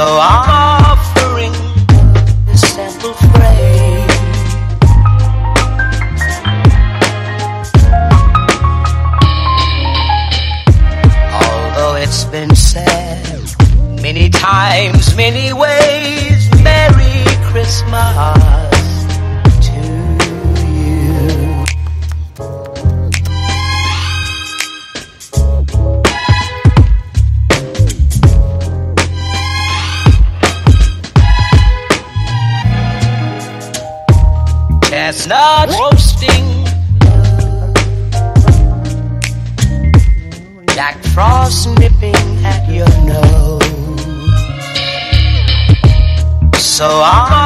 So I'm offering this simple phrase. Although it's been said many times, many ways, Merry Christmas Chestnut roasting. Jack Frost nipping at your nose. So I'm